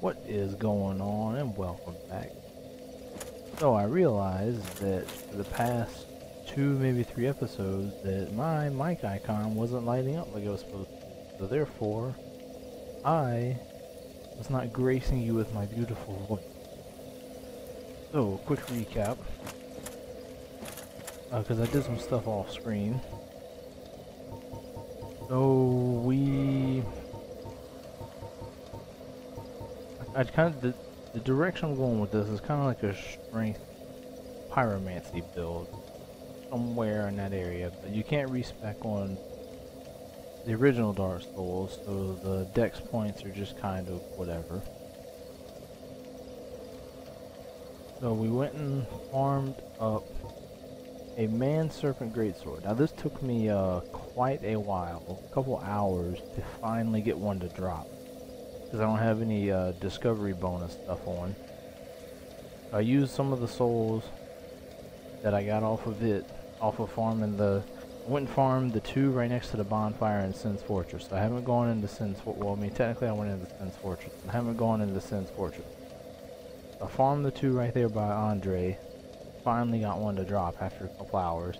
What is going on and welcome back. So I realized that for the past two, maybe three episodes that my mic icon wasn't lighting up like it was supposed to. So therefore, I was not gracing you with my beautiful voice. So, quick recap. Because uh, I did some stuff off screen. So, we I kind of the, the direction I'm going with this is kind of like a strength pyromancy build somewhere in that area, but you can't respec on the original Dark Souls, so the dex points are just kind of whatever. So we went and farmed up a man serpent greatsword. Now this took me uh, quite a while, a couple hours to finally get one to drop because I don't have any uh, discovery bonus stuff on. I used some of the souls that I got off of it, off of farming the, went and farmed the two right next to the bonfire in Sen's Fortress. I haven't gone into Sen's, well I mean technically I went into Sen's Fortress. I haven't gone into Sen's Fortress. I farmed the two right there by Andre. Finally got one to drop after a couple hours.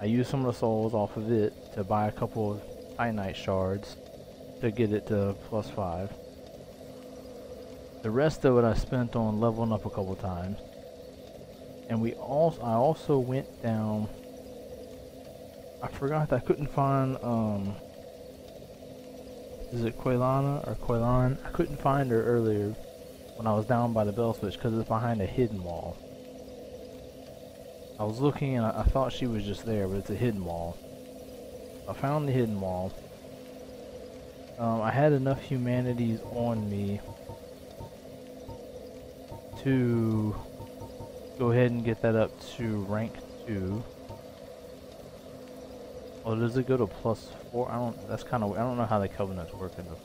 I used some of the souls off of it to buy a couple of Titanite shards to get it to plus five. The rest of it I spent on leveling up a couple times. And we also I also went down I forgot I couldn't find um is it Quailana or Quailan? I couldn't find her earlier when I was down by the bell switch because it's behind a hidden wall. I was looking and I, I, thought she was just there, but it's a hidden wall. I found the hidden wall. Um, I had enough humanities on me to go ahead and get that up to rank 2. Oh, does it go to plus 4? I don't, that's kind of, I don't know how the covenants work in this.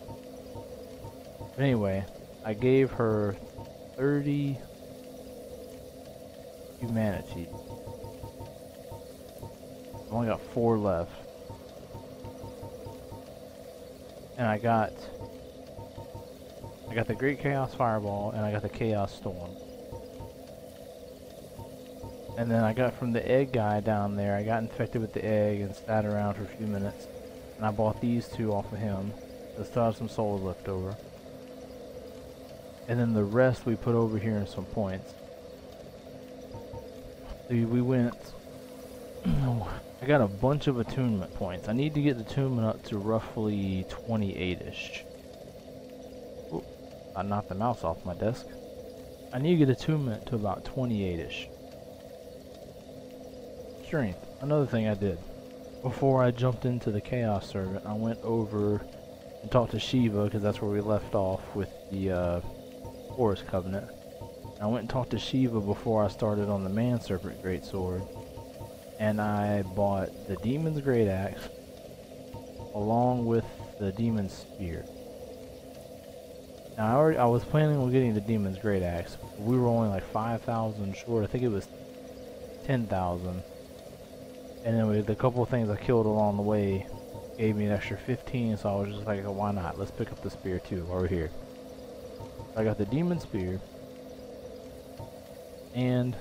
Anyway, I gave her 30 humanity. I only got 4 left. And I got I got the Great Chaos Fireball, and I got the Chaos Storm. And then I got from the egg guy down there, I got infected with the egg and sat around for a few minutes. And I bought these two off of him. I still have some souls left over. And then the rest we put over here in some points. See, we went... Oh, I got a bunch of attunement points. I need to get the attunement up to roughly 28-ish. I knocked the mouse off my desk. I need to get attunement to about 28-ish. Strength. Another thing I did. Before I jumped into the Chaos Servant, I went over and talked to Shiva, because that's where we left off with the uh, Forest Covenant. I went and talked to Shiva before I started on the Man Serpent Greatsword. And I bought the Demon's Great Axe along with the Demon's Spear. Now, I, already, I was planning on getting the Demon's Great Axe. We were only like 5,000 short. I think it was 10,000. And then with a couple of things I killed along the way, gave me an extra 15, so I was just like, why not? Let's pick up the spear too, while we're here. I got the Demon Spear, and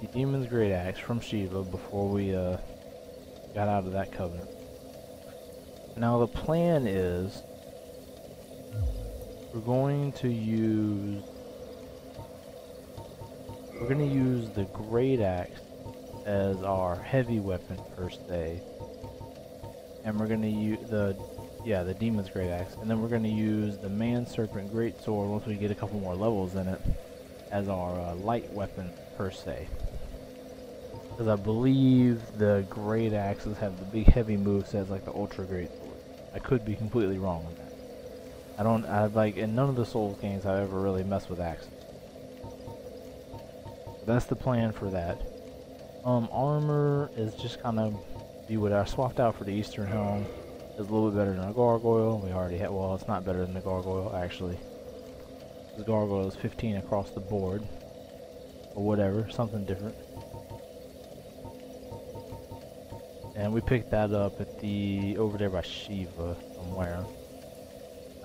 the Demon's Great Axe from Shiva before we uh, got out of that covenant. Now the plan is we're going to use... We're going to use the Great Axe as our heavy weapon per se. And we're going to use the... Yeah, the Demon's Great Axe. And then we're going to use the Man Serpent Great Sword once we get a couple more levels in it as our uh, light weapon per se. Because I believe the Great Axes have the big heavy movesets like the Ultra Great Sword. I could be completely wrong on that. I don't, I like, in none of the Souls games I've ever really messed with axes. That's the plan for that. Um, armor is just kind of be what I swapped out for the Eastern Helm. It's a little bit better than a Gargoyle. We already had, well, it's not better than the Gargoyle, actually. The Gargoyle is 15 across the board. Or whatever, something different. And we picked that up at the, over there by Shiva somewhere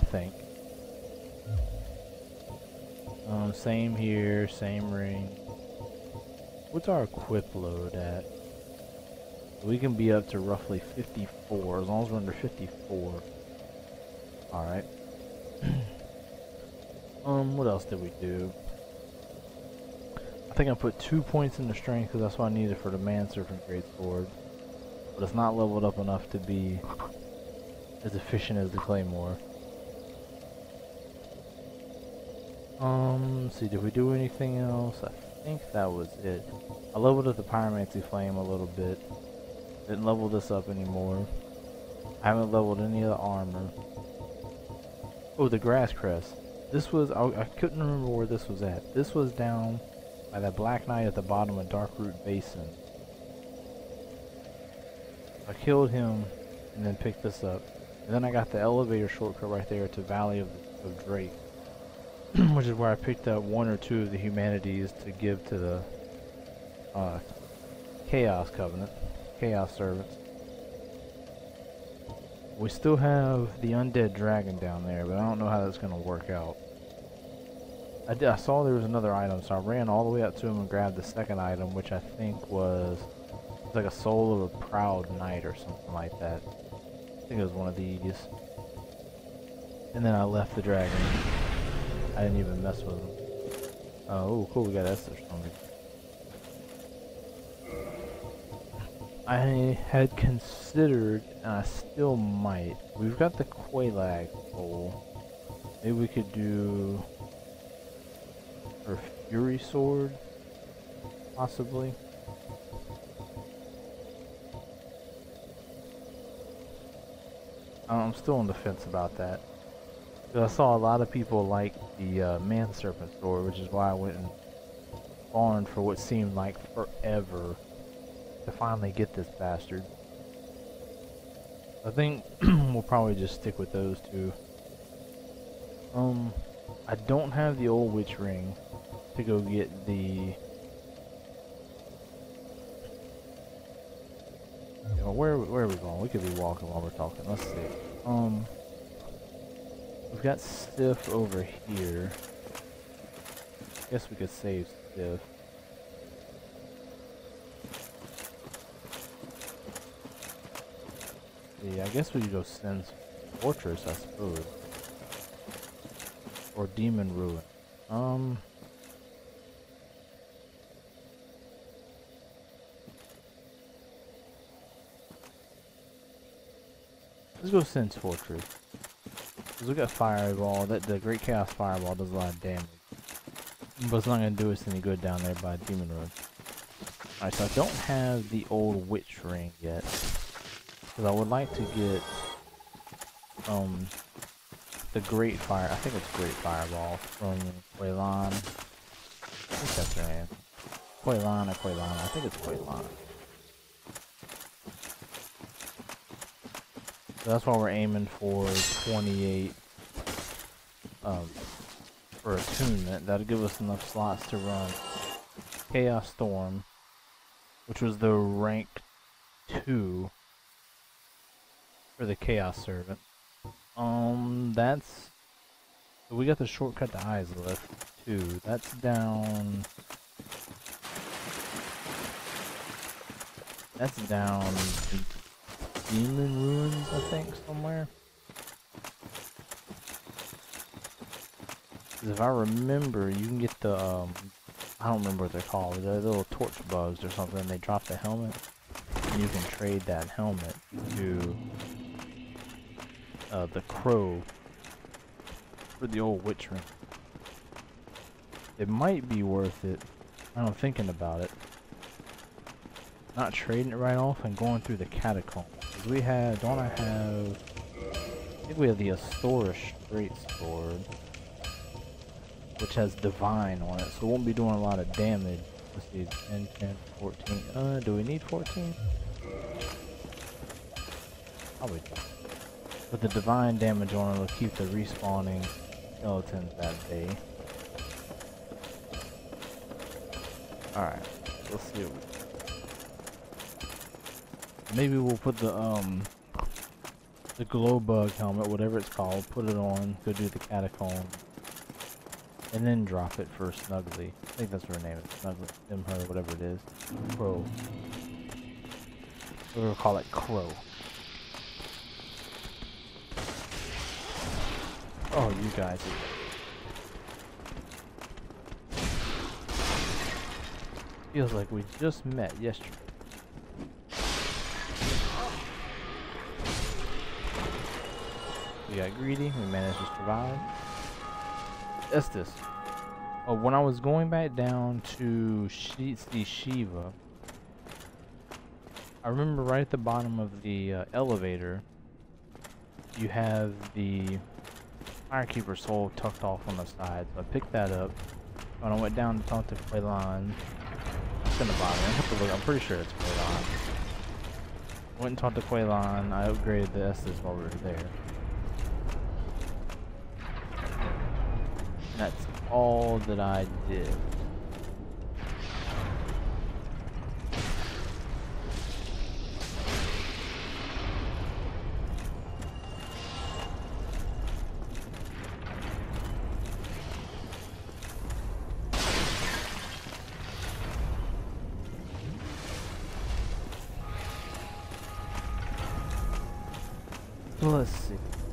think. Um, same here, same ring. What's our equip load at? We can be up to roughly 54, as long as we're under 54. Alright. um, what else did we do? I think I put two points into strength because that's what I needed for the Man Serpent Great Sword. But it's not leveled up enough to be as efficient as the Claymore. Um, see, did we do anything else? I think that was it. I leveled up the Pyromancy Flame a little bit. Didn't level this up anymore. I haven't leveled any of the armor. Oh, the Grass Crest. This was, I, I couldn't remember where this was at. This was down by that Black Knight at the bottom of Darkroot Basin. I killed him and then picked this up. And then I got the elevator shortcut right there to Valley of, of Drake. which is where I picked up one or two of the humanities to give to the uh, Chaos Covenant, Chaos Servants. We still have the Undead Dragon down there, but I don't know how that's going to work out. I, did, I saw there was another item, so I ran all the way up to him and grabbed the second item, which I think was like a soul of a proud knight or something like that. I think it was one of these. And then I left the dragon. I didn't even mess with them. Oh, cool, we got Esther something. I had considered, and I still might, we've got the Quelaag bowl. Maybe we could do her Fury Sword, possibly. I'm still on the fence about that. I saw a lot of people like the uh, Man Serpent sword, which is why I went and farmed for what seemed like forever to finally get this bastard. I think we'll probably just stick with those two. Um, I don't have the old witch ring to go get the... You know, where, where are we going? We could be walking while we're talking. Let's see. Um... We've got Stiff over here. I Guess we could save Stiff. Yeah, I guess we could go Sen's Fortress, I suppose. Or Demon Ruin. Um... Let's go Sen's Fortress. Because we got Fireball. That The Great Chaos Fireball does a lot of damage. But it's not to do us any good down there by Demon Road. Alright, so I don't have the old Witch Ring yet. Because I would like to get um the Great Fire. I think it's Great Fireball from Quailan. I think that's her name. Or Quailan. I think it's Quailan. So that's why we're aiming for 28 um, for attunement. That'll give us enough slots to run Chaos Storm, which was the rank 2 for the Chaos Servant. Um, that's... So we got the shortcut to Izalith, too. That's down... That's down Demon Ruins, I think, somewhere. If I remember, you can get the, um, I don't remember what they're called, they're little torch bugs or something, they drop the helmet, and you can trade that helmet to uh, the crow for the old witch ring. It might be worth it, I'm thinking about it. Not trading it right off and going through the catacombs we have, don't I have, I think we have the Astora Straight Sword, which has Divine on it, so it won't be doing a lot of damage. Let's see, 10, 10, 14, uh, do we need 14? Probably But the Divine damage on it will keep the respawning skeletons that day. Alright, let's see what Maybe we'll put the um the glow bug helmet, whatever it's called, put it on, go do the catacomb. and then drop it for Snuggly. I think that's her name. Snuggly, him, her, whatever it is. Crow. We'll call it Crow. Oh, you guys. Feels like we just met yesterday. We got greedy, we managed to survive. Estus. Oh, when I was going back down to see Shiva, I remember right at the bottom of the uh, elevator, you have the Firekeeper soul tucked off on the side. So I picked that up. When I went down to talk to it's in the bottom. I have to look. I'm pretty sure it's Quaylan. Went and talked to Quaylan. I upgraded the Estus while we were there. That's all that I did. Let's see.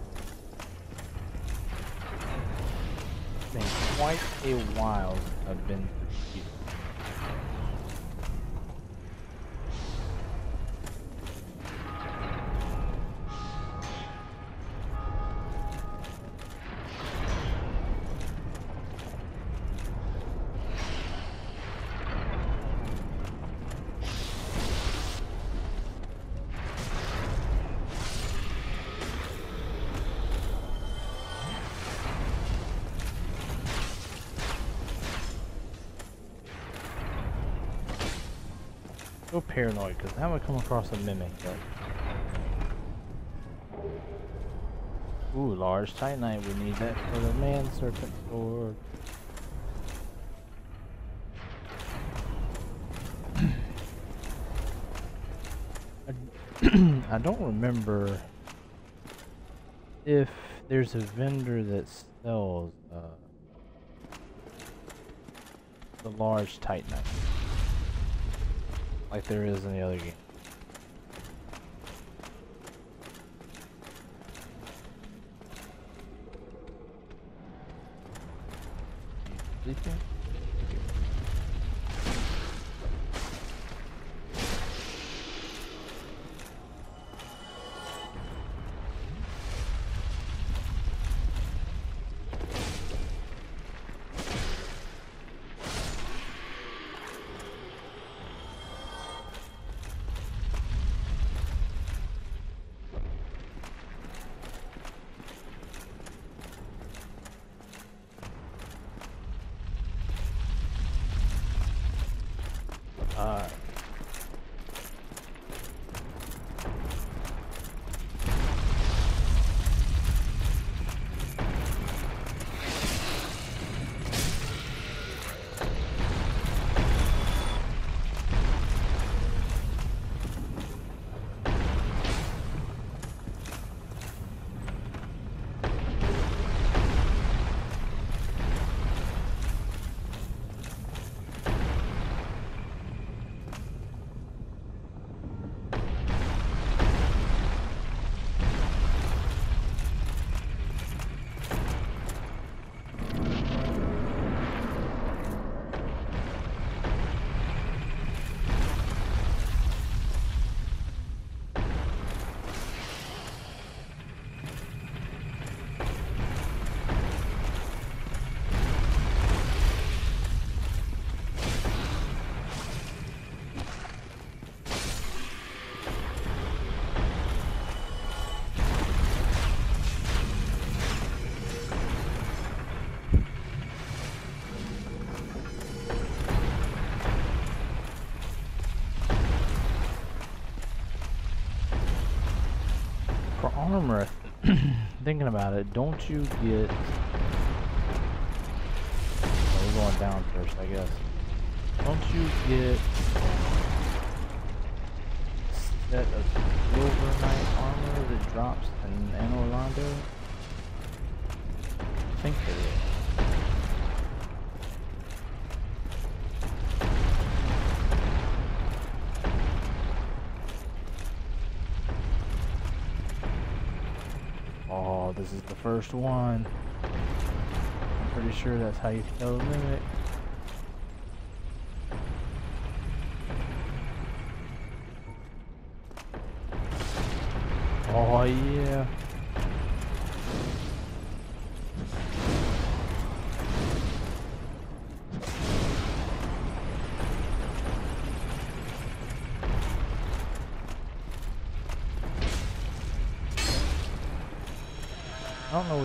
Been quite a while I've been here. Because now come across a mimic. But... Ooh, large titanite. We need that for the man serpent sword. I don't remember if there's a vendor that sells uh, the large titanite like there is in the other game. Armor, thinking about it, don't you get... Oh, we're going down first, I guess. Don't you get set of silver knight armor that drops in Anor Londo? I think there is. Oh, this is the first one. I'm pretty sure that's how you kill a mimic. Oh yeah.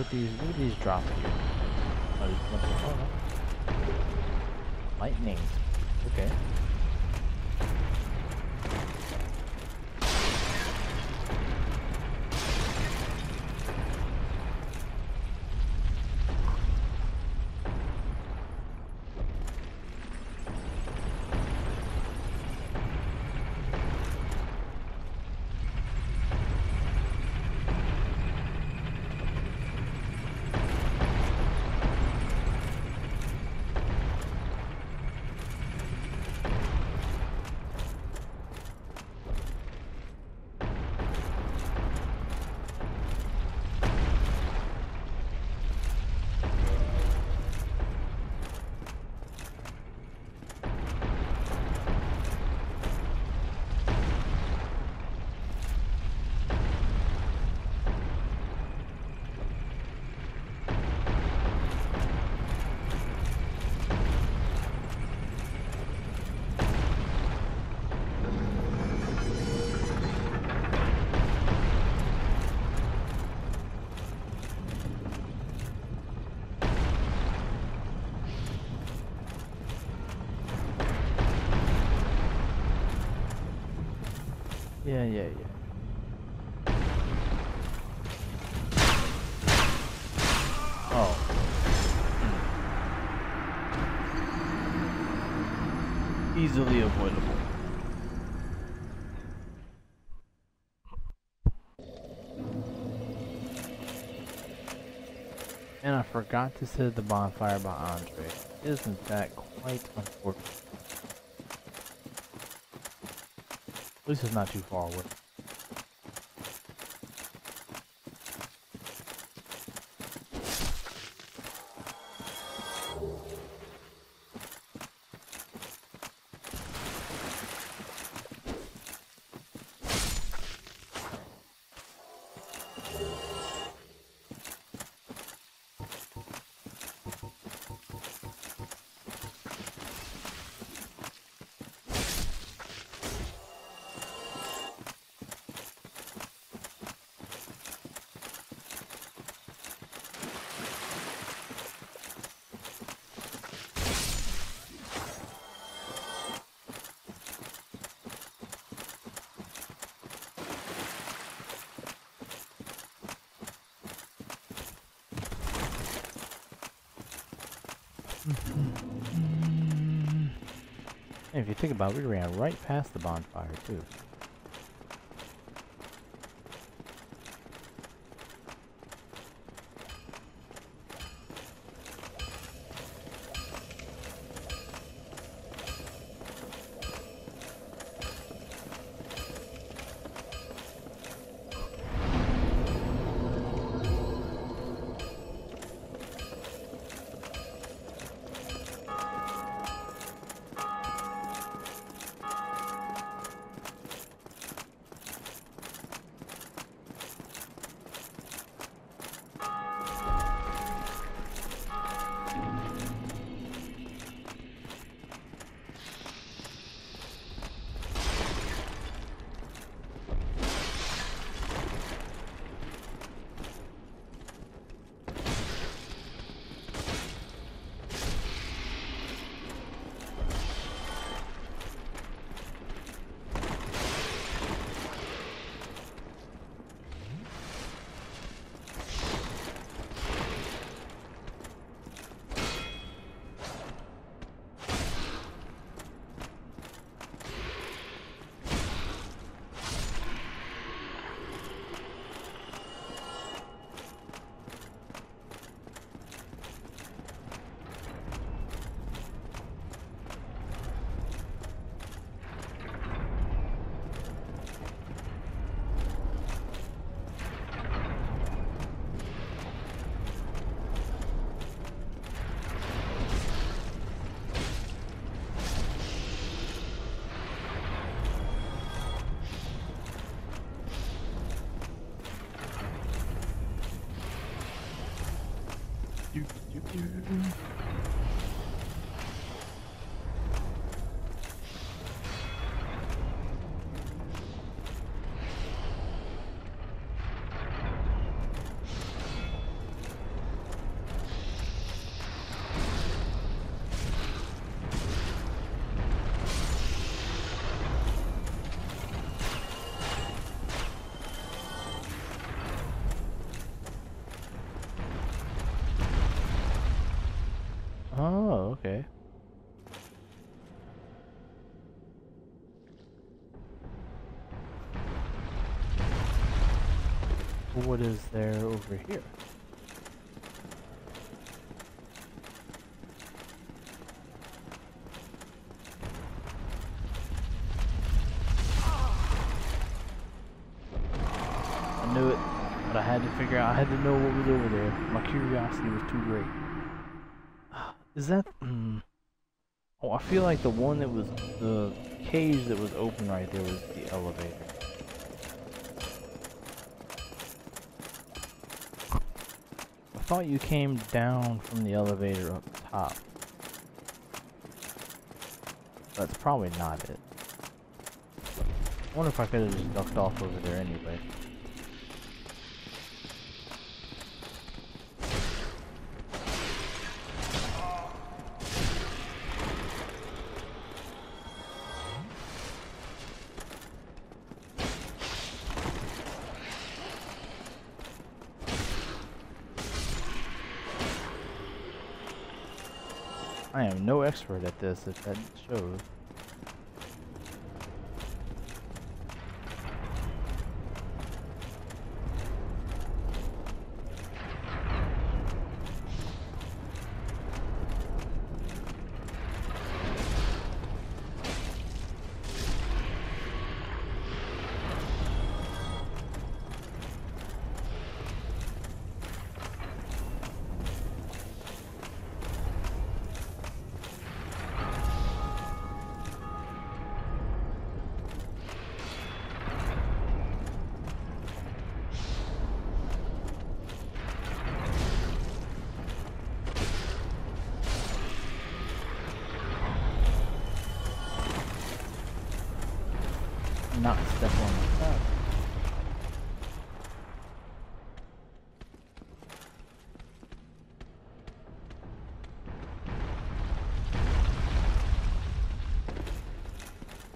What these what these drop here. Oh, these oh, no. Lightnings. Okay. Yeah, yeah, yeah. Oh. Hmm. Easily avoidable. And I forgot to set the bonfire by Andre. Isn't that quite unfortunate? At least it's not too far away. If you think about it, we ran right past the bonfire too. Oh, What is there over here? I knew it, but I had to figure out, I had to know what was over there. My curiosity was too great. Is that... Mm, oh, I feel like the one that was... The cage that was open right there was the elevator. Thought you came down from the elevator up top. That's probably not it. I wonder if I could have just ducked off over there anyway. I am no expert at this, if that shows. The.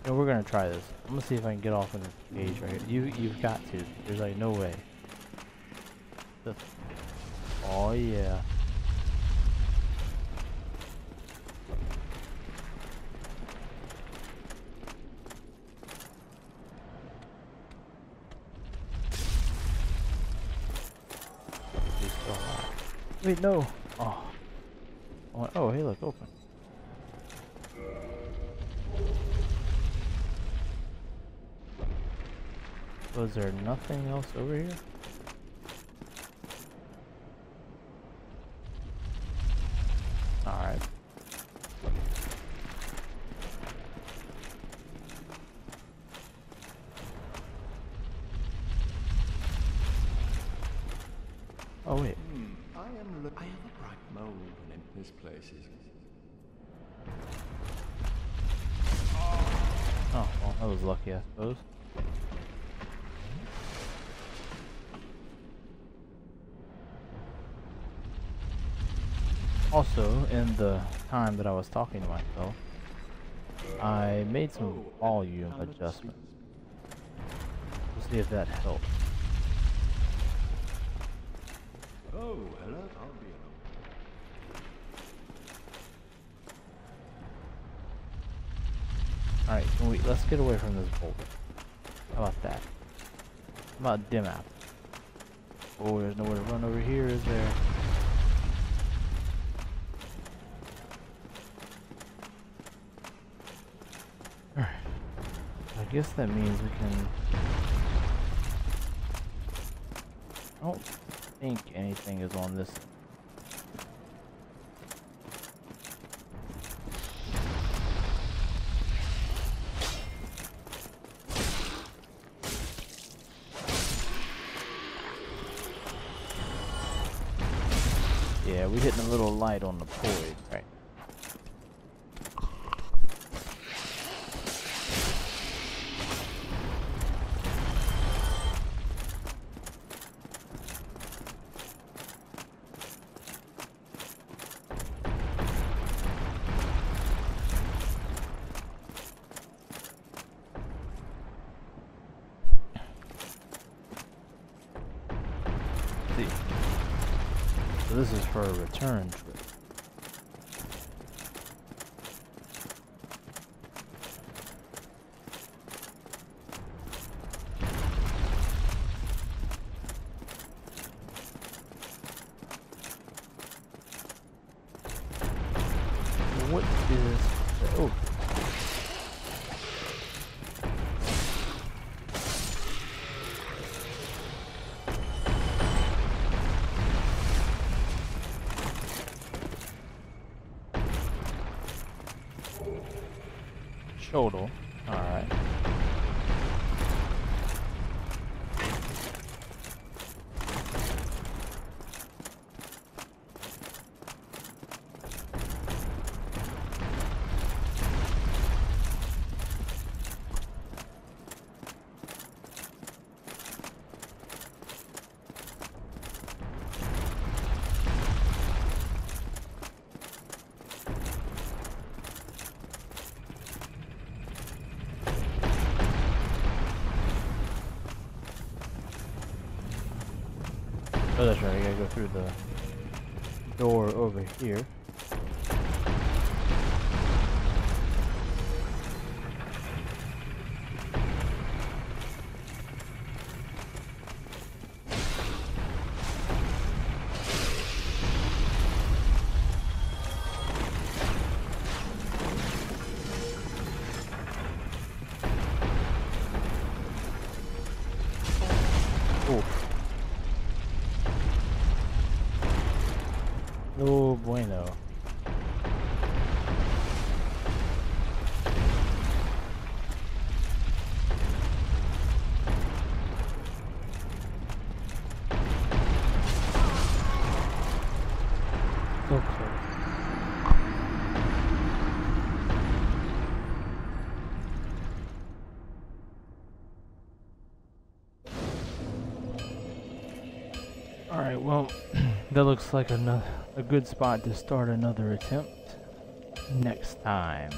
No, we're gonna try this. I'm gonna see if I can get off in this cage right here. You, you've got to. There's like no way. The- oh yeah. Wait, no. Oh. Oh, oh, hey, look, open. Was there nothing else over here? Alright. Oh wait. Hmm, I am. Lo- I have a bright mold in this place. Is Oh, well, that was lucky, I suppose. Also, in the time that I was talking to myself, I made some volume adjustments. We'll see if that helps. Oh, hello. Alright, we let's get away from this boulder. How about that? How about dim apple? Oh, there's nowhere to run over here, is there? I guess that means we can I don't think anything is on this. Yeah, we're hitting a little light on the void, right? see. So this is for a return trip. What is... Oh, Shoulder. Alright. Oh, that's right. I gotta go through the door over here. Well, that looks like another, a good spot to start another attempt next time.